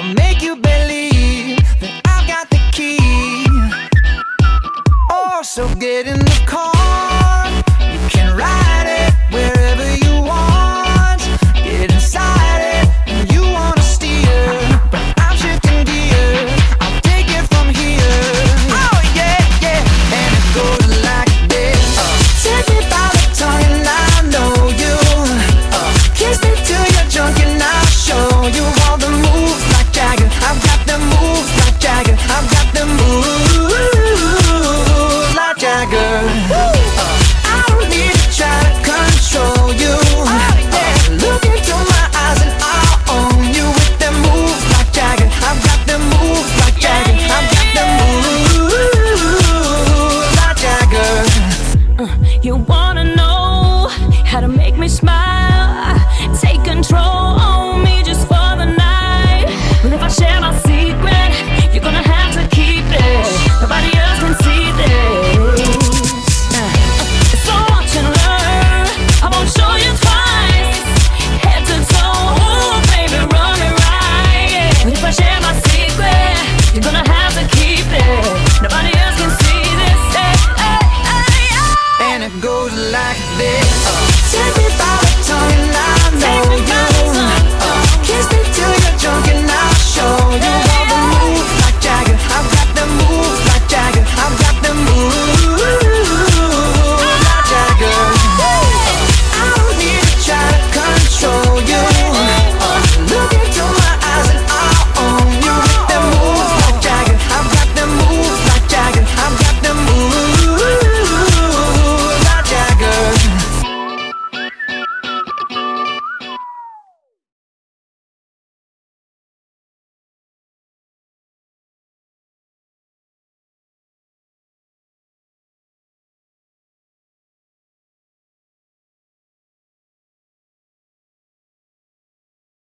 I'll make you believe that I've got the key. Oh, so get in the You wanna know how to make me smile?